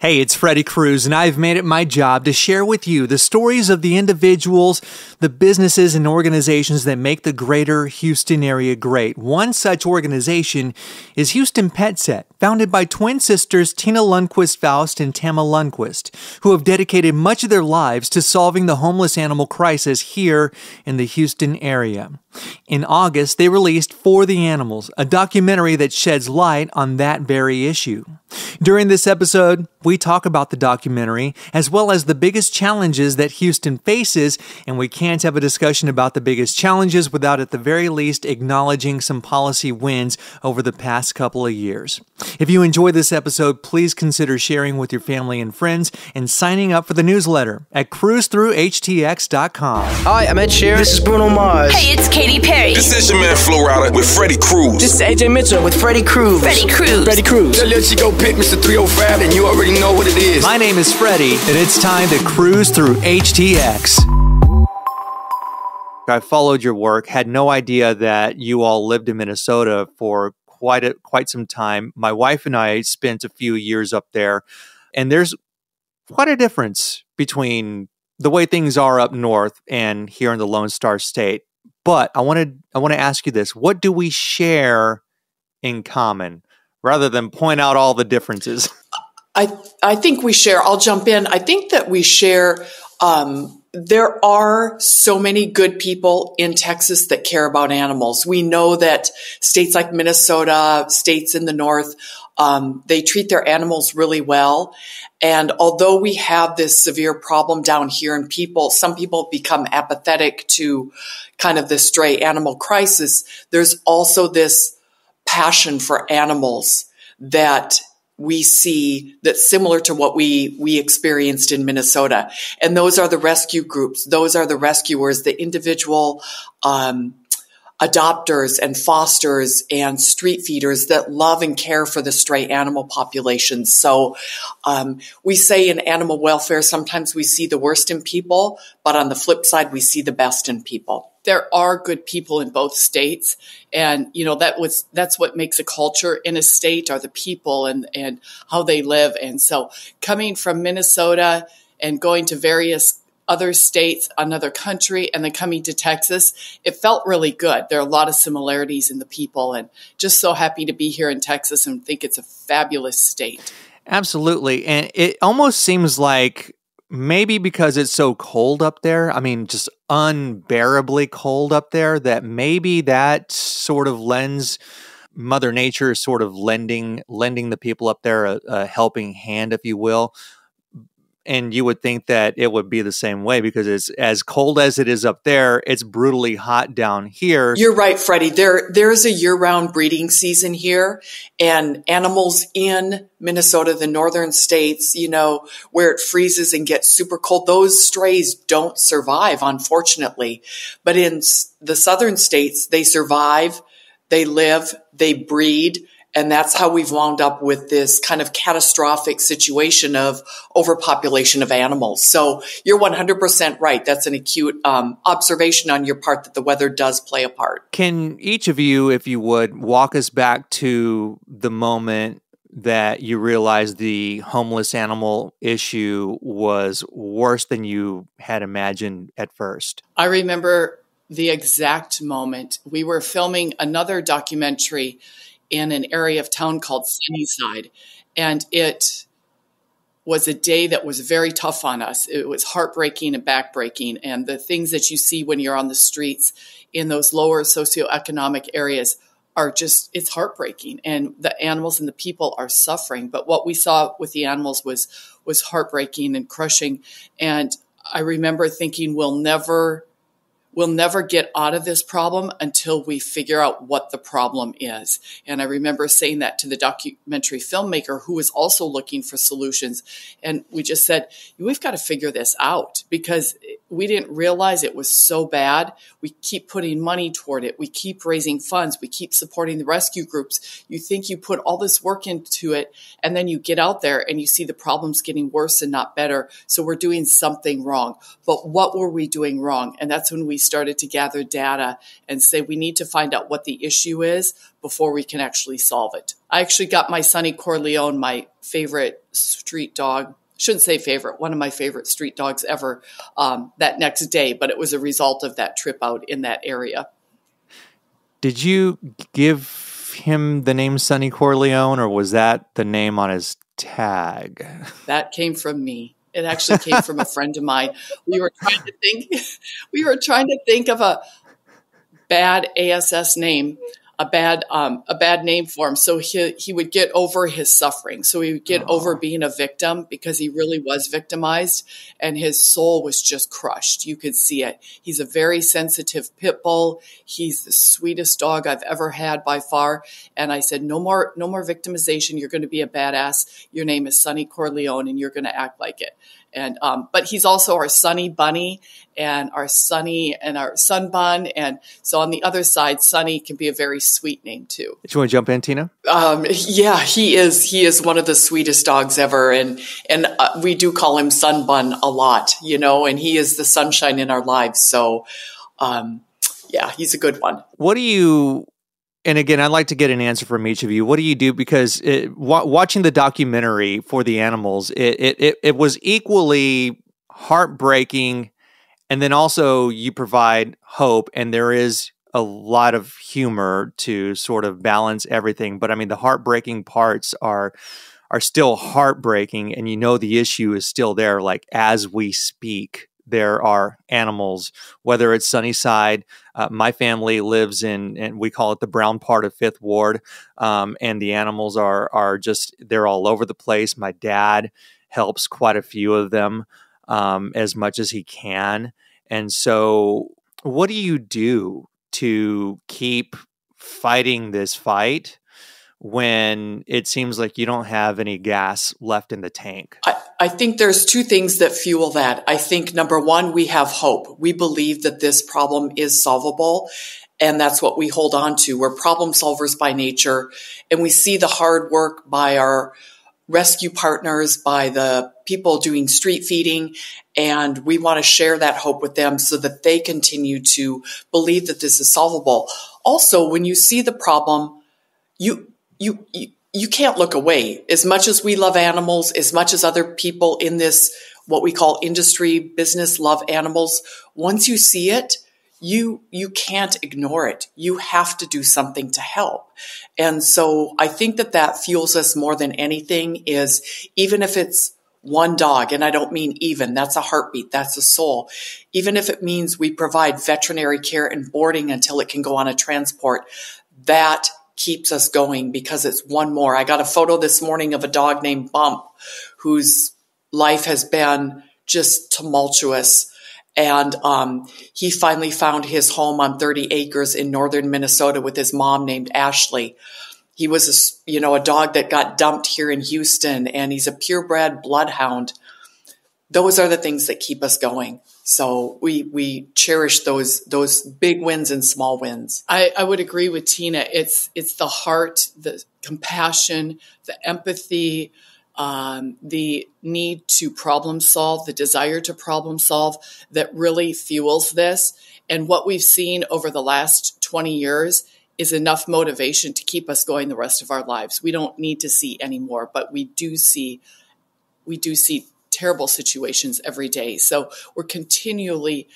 Hey, it's Freddy Cruz, and I've made it my job to share with you the stories of the individuals, the businesses, and organizations that make the greater Houston area great. One such organization is Houston PetSet, founded by twin sisters Tena Lundquist Faust and Tama Lundquist, who have dedicated much of their lives to solving the homeless animal crisis here in the Houston area. In August, they released For the Animals, a documentary that sheds light on that very issue. During this episode, we talk about the documentary as well as the biggest challenges that Houston faces, and we can't have a discussion about the biggest challenges without, at the very least, acknowledging some policy wins over the past couple of years. If you enjoy this episode, please consider sharing with your family and friends and signing up for the newsletter at cruisethroughhtx.com. Hi, I'm Ed Sheeran. This is Bruno Mars. Hey, it's Katy Perry. This is your man Flo Rida with Freddy Cruz. This is AJ Mitchell with Freddy Cruz. Freddy Cruz. Freddy Cruz. Tell your Chico pick Mr. 305 and you already know what it is. My name is Freddy, and it's time to cruise through HTX. I followed your work, had no idea that you all lived in Minnesota for quite a, quite some time. My wife and I spent a few years up there, and there's quite a difference between the way things are up north and here in the Lone Star State. But I wanted I want to ask you this: What do we share in common, rather than point out all the differences? I I think we share. I'll jump in. I think that we share. Um, there are so many good people in Texas that care about animals. We know that states like Minnesota, states in the north, um, they treat their animals really well. And although we have this severe problem down here and people, some people become apathetic to kind of the stray animal crisis, there's also this passion for animals that we see that's similar to what we we experienced in Minnesota, and those are the rescue groups. Those are the rescuers, the individual um, adopters and fosters and street feeders that love and care for the stray animal populations. So um, we say in animal welfare, sometimes we see the worst in people, but on the flip side, we see the best in people there are good people in both states and you know that was that's what makes a culture in a state are the people and and how they live and so coming from Minnesota and going to various other states, another country, and then coming to Texas, it felt really good. There are a lot of similarities in the people, and just so happy to be here in Texas and think it's a fabulous state. Absolutely. And it almost seems like maybe because it's so cold up there, I mean, just unbearably cold up there, that maybe that sort of lends. Mother Nature sort of lending lending the people up there a, a helping hand, if you will and you would think that it would be the same way because it's as cold as it is up there it's brutally hot down here. You're right freddy. There there's a year-round breeding season here and animals in minnesota the northern states you know where it freezes and gets super cold those strays don't survive unfortunately. But in the southern states they survive they live they breed and that's how we've wound up with this kind of catastrophic situation of overpopulation of animals. So you're 100% right. That's an acute um, observation on your part that the weather does play a part. Can each of you, if you would, walk us back to the moment that you realized the homeless animal issue was worse than you had imagined at first? I remember the exact moment. We were filming another documentary in an area of town called Sunnyside. And it was a day that was very tough on us. It was heartbreaking and backbreaking. And the things that you see when you're on the streets in those lower socioeconomic areas are just, it's heartbreaking. And the animals and the people are suffering. But what we saw with the animals was, was heartbreaking and crushing. And I remember thinking, we'll never we'll never get out of this problem until we figure out what the problem is. And I remember saying that to the documentary filmmaker who was also looking for solutions. And we just said, we've got to figure this out because we didn't realize it was so bad. We keep putting money toward it. We keep raising funds. We keep supporting the rescue groups. You think you put all this work into it and then you get out there and you see the problems getting worse and not better. So we're doing something wrong. But what were we doing wrong? And that's when we started to gather data and say we need to find out what the issue is before we can actually solve it. I actually got my Sonny Corleone, my favorite street dog, shouldn't say favorite, one of my favorite street dogs ever um, that next day, but it was a result of that trip out in that area. Did you give him the name Sonny Corleone, or was that the name on his tag? That came from me. It actually came from a friend of mine. We were trying to think. We were trying to think of a bad ASS name a bad um, a bad name for him. So he he would get over his suffering. So he would get oh. over being a victim because he really was victimized, and his soul was just crushed. You could see it. He's a very sensitive pit bull. He's the sweetest dog I've ever had by far. And I said, no more no more victimization. You're going to be a badass. Your name is Sonny Corleone, and you're going to act like it. And um, but he's also our Sunny Bunny and our Sunny and our Sun Bun. And so on the other side, Sunny can be a very sweet name too. Do you want to jump in, Tena? Um, yeah, he is. He is one of the sweetest dogs ever, and and uh, we do call him Sun Bun a lot, you know. And he is the sunshine in our lives. So. Um, yeah, he's a good one. What do you and again, I'd like to get an answer from each of you. What do you do? Because it, w- watching the documentary for the animals, it, it it was equally heartbreaking, and then also you provide hope, and there is a lot of humor to sort of balance everything. But I mean, the heartbreaking parts are are still heartbreaking, and you know the issue is still there, like as we speak there are animals, whether it's Sunnyside. Uh, my family lives in, and we call it the brown part of Fifth Ward, um, and the animals are are just they're all over the place. My dad helps quite a few of them um, as much as he can, and so what do you do to keep fighting this fight? When it seems like you don't have any gas left in the tank? I, I, think there's two things that fuel that. I think number one, we have hope. We believe that this problem is solvable. And that's what we hold on to. We're problem solvers by nature. And we see the hard work by our rescue partners, by the people doing street feeding. And we want to share that hope with them so that they continue to believe that this is solvable. Also, when you see the problem, you, you, you you can't look away. As much as we love animals, as much as other people in this what we call industry business love animals, once you see it, you you can't ignore it. You have to do something to help. And so I think that that fuels us more than anything is even if it's one dog, and I don't mean even, that's a heartbeat, that's a soul. Even if it means we provide veterinary care and boarding until it can go on a transport, that keeps us going because it's one more. I got a photo this morning of a dog named Bump whose life has been just tumultuous. And um, he finally found his home on 30 acres in northern Minnesota with his mom named Ashley. He was, a, you know, a dog that got dumped here in Houston, and he's a purebred bloodhound. Those are the things that keep us going. So we we cherish those those big wins and small wins. I, I would agree with Tena. It's it's the heart, the compassion, the empathy, um, the need to problem solve, the desire to problem solve that really fuels this. And what we've seen over the last 20 years is enough motivation to keep us going the rest of our lives. We don't need to see any more, but we do see we do see terrible situations every day. So we're continually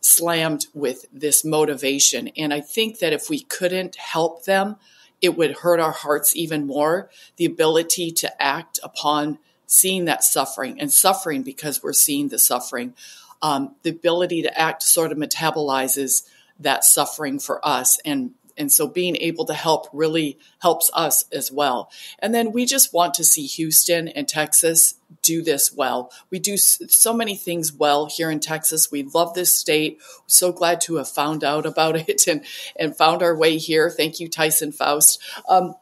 slammed with this motivation. And I think that if we couldn't help them, it would hurt our hearts even more. The ability to act upon seeing that suffering and suffering because we're seeing the suffering. Um, the ability to act sort of metabolizes that suffering for us and and so being able to help really helps us as well. And then we just want to see Houston and Texas do this well. We do so many things well here in Texas. We love this state. We're so glad to have found out about it and, and found our way here. Thank you, Tyson Faust. Um,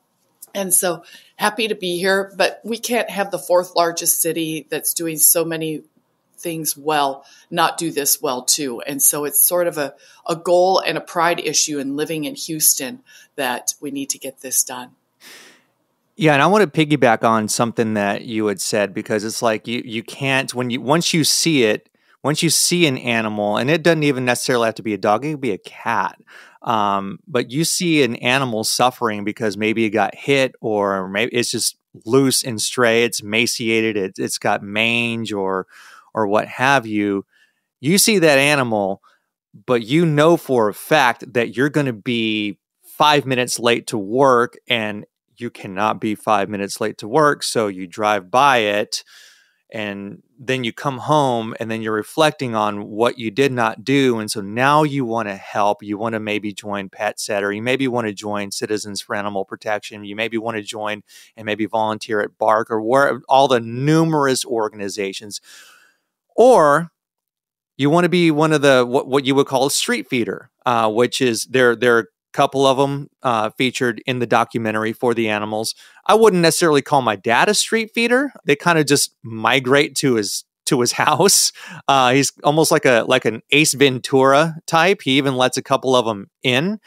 and so happy to be here, but we can't have the fourth largest city that's doing so many things well not do this well too. And so it's sort of a, a goal and a pride issue in living in Houston that we need to get this done. Yeah, and I want to piggyback on something that you had said because it's like you you can't when you once you see it, once you see an animal, and it doesn't even necessarily have to be a dog, it could be a cat. Um, but you see an animal suffering because maybe it got hit or maybe it's just loose and stray, it's emaciated, it, it's got mange or or what have you. You see that animal, but you know for a fact that you're going to be five minutes late to work and you cannot be five minutes late to work. So you drive by it and then you come home and then you're reflecting on what you did not do and so now you want to help you want to maybe join PetSet or you maybe want to join citizens for animal protection you maybe want to join and maybe volunteer at BARC or where all the numerous organizations or you want to be one of the what, what you would call a street feeder uh, which is there are they're couple of them uh, featured in the documentary for the animals. I wouldn't necessarily call my dad a street feeder. They kind of just migrate to his to his house. Uh, he's almost like a like an Ace Ventura type. He even lets a couple of them in.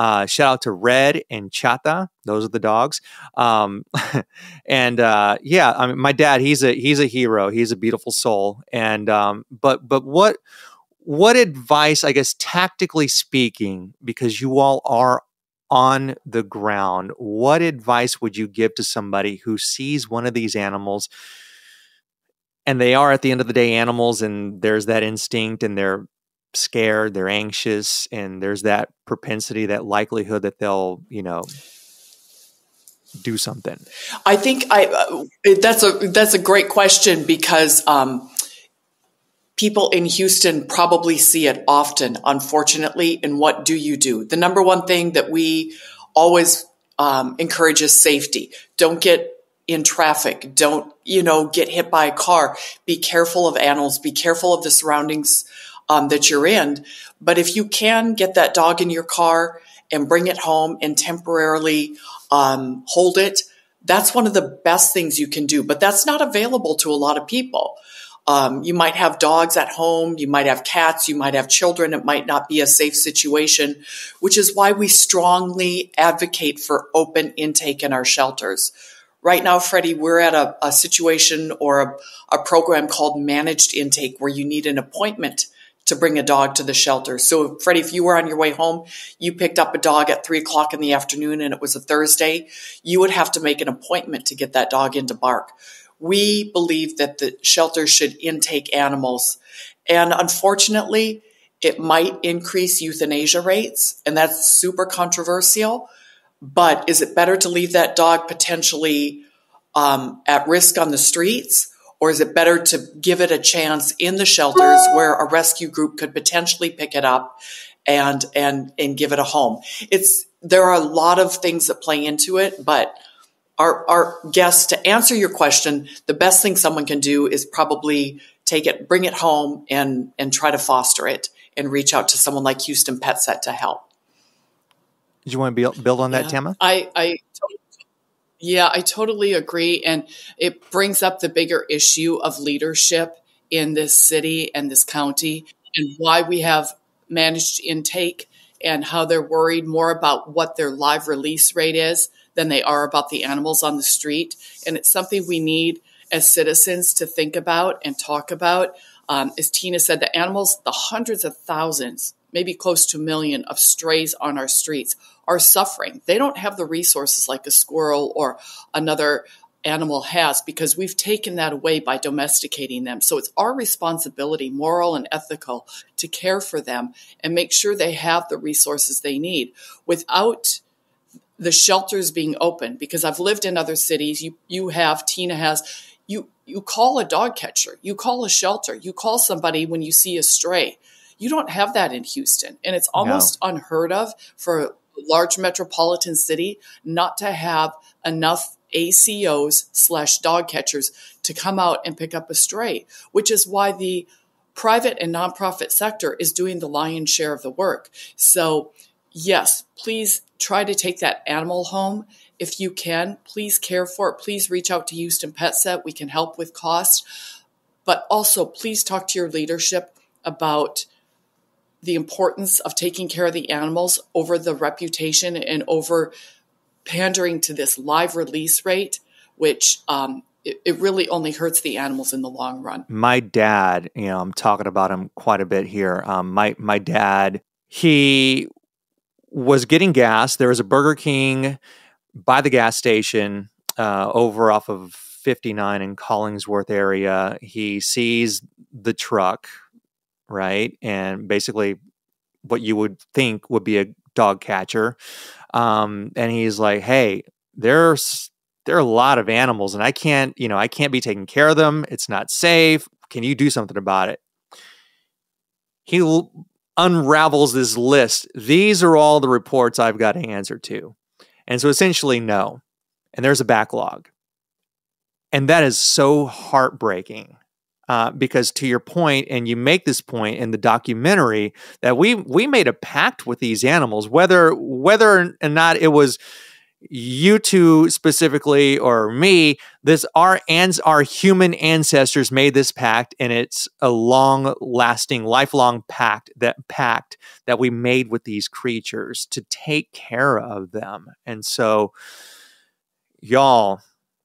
Uh, shout out to Red and Chata; those are the dogs. Um, and uh, yeah, I mean, my dad, he's a he's a hero. He's a beautiful soul. And um, but but what what advice, I guess, tactically speaking, because you all are on the ground, what advice would you give to somebody who sees one of these animals and they are at the end of the day animals and there's that instinct and they're scared, they're anxious, and there's that propensity, that likelihood that they'll, you know, do something? I think I uh, that's a that's a great question because um, people in Houston probably see it often, unfortunately. And what do you do? The number one thing that we always um, encourage is safety. Don't get in traffic. Don't, you know, get hit by a car. Be careful of animals. Be careful of the surroundings um, that you're in. But if you can get that dog in your car and bring it home and temporarily um, hold it, that's one of the best things you can do. But that's not available to a lot of people. Um, you might have dogs at home, you might have cats, you might have children. It might not be a safe situation, which is why we strongly advocate for open intake in our shelters. Right now, Freddy, we're at a, a situation or a, a program called managed intake where you need an appointment to bring a dog to the shelter. So, Freddy, if you were on your way home, you picked up a dog at three o'clock in the afternoon and it was a Thursday, you would have to make an appointment to get that dog into BARC we believe that the shelter should intake animals. And unfortunately, it might increase euthanasia rates, and that's super controversial. But is it better to leave that dog potentially um, at risk on the streets? Or is it better to give it a chance in the shelters where a rescue group could potentially pick it up and and and give it a home? It's there are a lot of things that play into it, but our, our guests to answer your question, the best thing someone can do is probably take it, bring it home and, and try to foster it and reach out to someone like Houston PetSet to help. Do you want to build on that, yeah. Tama? I, I, yeah, I totally agree. And it brings up the bigger issue of leadership in this city and this county and why we have managed intake and how they're worried more about what their live release rate is than they are about the animals on the street. And it's something we need as citizens to think about and talk about. Um, as Tena said, the animals, the hundreds of thousands, maybe close to a million of strays on our streets are suffering. They don't have the resources like a squirrel or another animal has because we've taken that away by domesticating them. So it's our responsibility, moral and ethical, to care for them and make sure they have the resources they need. Without the shelters being open because I've lived in other cities. You you have Tena has you you call a dog catcher, you call a shelter, you call somebody when you see a stray. You don't have that in Houston, and it's almost no. unheard of for a large metropolitan city not to have enough ACOs slash dog catchers to come out and pick up a stray, which is why the private and nonprofit sector is doing the lion's share of the work. So yes, please try to take that animal home. If you can, please care for it. Please reach out to Houston PetSet. We can help with cost. but also please talk to your leadership about the importance of taking care of the animals over the reputation and over pandering to this live release rate, which um, it, it, really only hurts the animals in the long run. My dad, you know, I'm talking about him quite a bit here. Um, my my dad, he was getting gas. There was a Burger King by the gas station uh, over off of 59 in Collingsworth area. He sees the truck, right? And basically, what you would think would be a dog catcher. Um, and he's like, hey, there's there are a lot of animals and I can't, you know, I can't be taking care of them. It's not safe. Can you do something about it? He l- unravels this list. These are all the reports I've got to answer to. And so essentially, no. And there's a backlog. And that is so heartbreaking. Uh, because to your point, and you make this point in the documentary that we we made a pact with these animals, whether whether or not it was you two specifically or me this our ans our human ancestors made this pact and it's a long lasting lifelong pact that pact that we made with these creatures to take care of them. And so y'all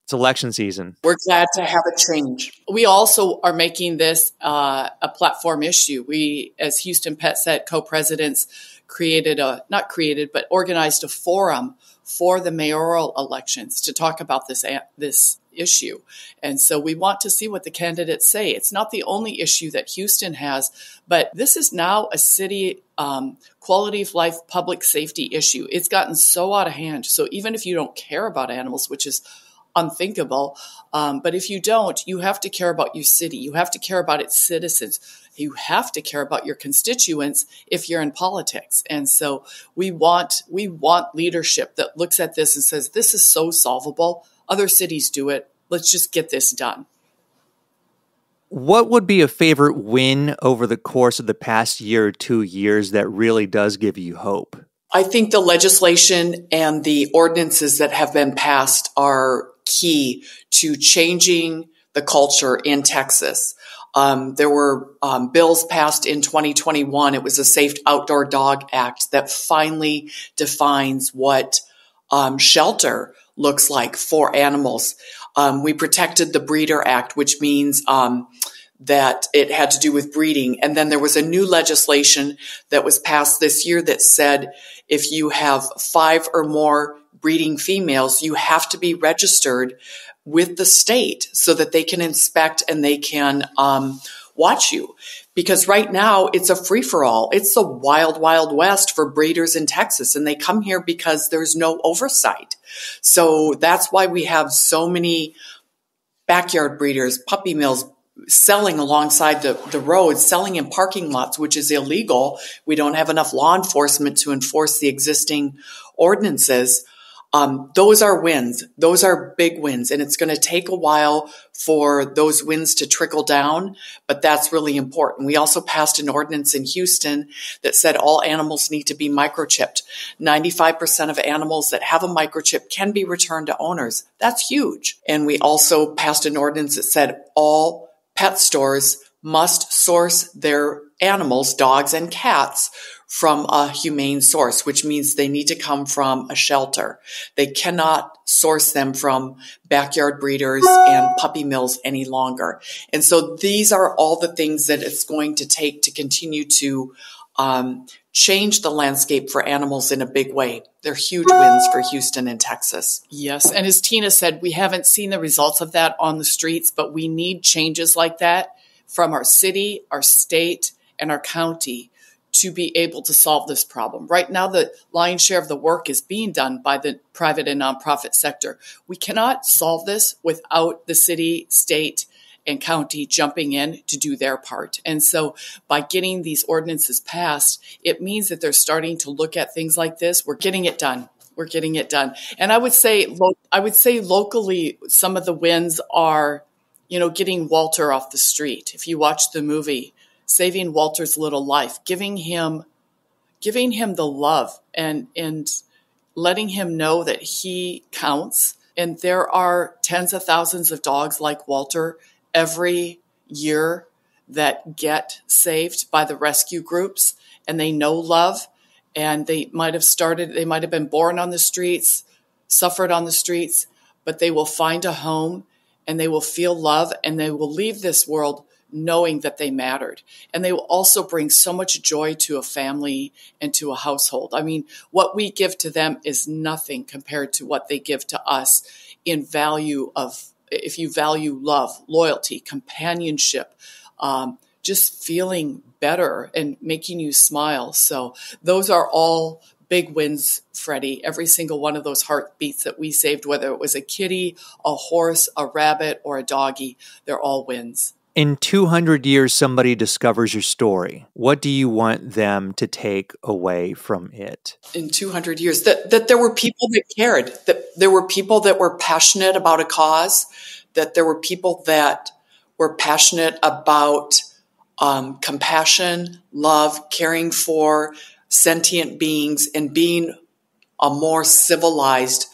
it's election season. We're glad to have a change. We also are making this uh, a platform issue. We, as Houston PetSet co-presidents, created a not created but organized a forum for the mayoral elections to talk about this this issue. And so we want to see what the candidates say. It's not the only issue that Houston has, but this is now a city um, quality of life public safety issue. It's gotten so out of hand. So even if you don't care about animals, which is unthinkable. Um, but if you don't, you have to care about your city. You have to care about its citizens. You have to care about your constituents if you're in politics. And so we want we want leadership that looks at this and says, "This is so solvable. Other cities do it. Let's just get this done." What would be a favorite win over the course of the past year or two years that really does give you hope? I think the legislation and the ordinances that have been passed are key to changing the culture in Texas. Um, there were um, bills passed in 2021. It was a Safe Outdoor Dog Act that finally defines what um, shelter looks like for animals. Um, we protected the Breeder Act, which means um, that it had to do with breeding. And then there was a new legislation that was passed this year that said if you have five or more breeding females, you have to be registered with the state so that they can inspect and they can um, watch you. Because right now it's a free for all. It's the wild, wild west for breeders in Texas, and they come here because there's no oversight. So that's why we have so many backyard breeders, puppy mills, selling alongside the, the road, selling in parking lots, which is illegal. We don't have enough law enforcement to enforce the existing ordinances. Um, those are wins. Those are big wins. And it's going to take a while for those wins to trickle down, but that's really important. We also passed an ordinance in Houston that said all animals need to be microchipped. 95% of animals that have a microchip can be returned to owners. That's huge. And we also passed an ordinance that said all pet stores must source their animals, dogs and cats, from a humane source, which means they need to come from a shelter. They cannot source them from backyard breeders and puppy mills any longer. And so these are all the things that it's going to take to continue to um, change the landscape for animals in a big way. They're huge wins for Houston and Texas. Yes. And as Tena said, we haven't seen the results of that on the streets, but we need changes like that from our city, our state, and our county to be able to solve this problem. Right now, the lion's share of the work is being done by the private and nonprofit sector. We cannot solve this without the city, state, and county jumping in to do their part. And so by getting these ordinances passed, it means that they're starting to look at things like this. We're getting it done. We're getting it done. And I would say, I would say locally, some of the wins are, you know, getting Walter off the street. If you watch the movie, saving Walter's little life, giving him, giving him the love and, and letting him know that he counts. And there are tens of thousands of dogs like Walter every year that get saved by the rescue groups and they know love and they might have started, they might have been born on the streets, suffered on the streets, but they will find a home and they will feel love and they will leave this world knowing that they mattered. And they will also bring so much joy to a family and to a household. I mean, what we give to them is nothing compared to what they give to us in value of, if you value love, loyalty, companionship, um, just feeling better and making you smile. So those are all big wins, Freddy. Every single one of those heartbeats that we saved, whether it was a kitty, a horse, a rabbit, or a doggy, they're all wins. In 200 years, somebody discovers your story. What do you want them to take away from it? In 200 years, that, that there were people that cared, that there were people that were passionate about a cause, that there were people that were passionate about um, compassion, love, caring for sentient beings, and being a more civilized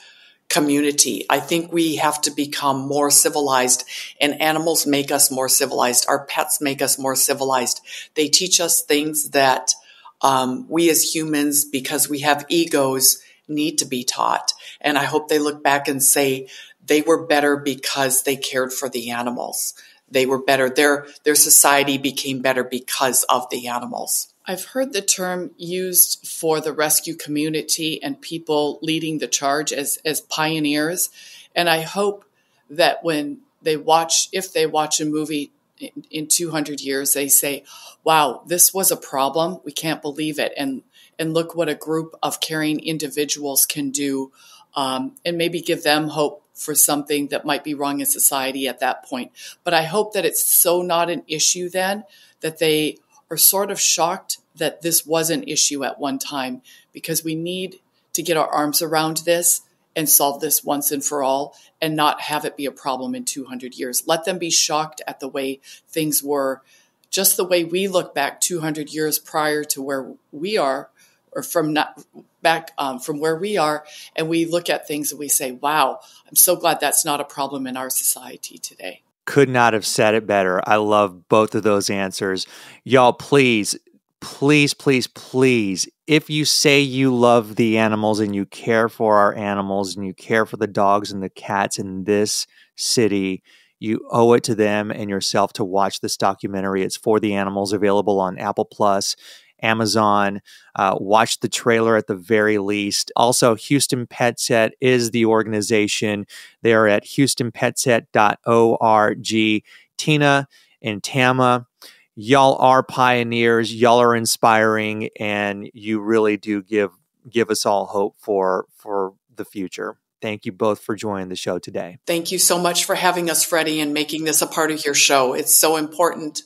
community. I think we have to become more civilized, and animals make us more civilized. Our pets make us more civilized. They teach us things that um, we as humans, because we have egos, need to be taught. And I hope they look back and say they were better because they cared for the animals they were better. Their their society became better because of the animals. I've heard the term used for the rescue community and people leading the charge as as pioneers, and I hope that when they watch, if they watch a movie in, in 200 years, they say, "Wow, this was a problem. We can't believe it," and and look what a group of caring individuals can do, um, and maybe give them hope for something that might be wrong in society at that point. But I hope that it's so not an issue then that they are sort of shocked that this was an issue at one time because we need to get our arms around this and solve this once and for all and not have it be a problem in 200 years. Let them be shocked at the way things were, just the way we look back 200 years prior to where we are or from not back um, from where we are and we look at things and we say wow i'm so glad that's not a problem in our society today could not have said it better. I love both of those answers. Y'all please please please please if you say you love the animals and you care for our animals and you care for the dogs and the cats in this city you owe it to them and yourself to watch this documentary. It's for the animals, available on Apple Plus Amazon. Uh, watch the trailer at the very least. Also, Houston PetSet is the organization. They're at houstonpetset.org. Tena and Tama, y'all are pioneers. Y'all are inspiring, and you really do give give us all hope for for the future. Thank you both for joining the show today. Thank you so much for having us, Freddy, and making this a part of your show. It's so important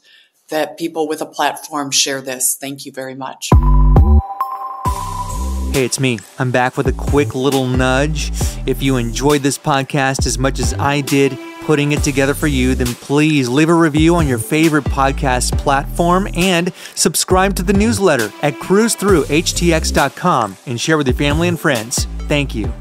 that people with a platform share this. Thank you very much. Hey, it's me. I'm back with a quick little nudge. If you enjoyed this podcast as much as I did putting it together for you, then please leave a review on your favorite podcast platform and subscribe to the newsletter at cruisethroughhtx.com and share with your family and friends. Thank you.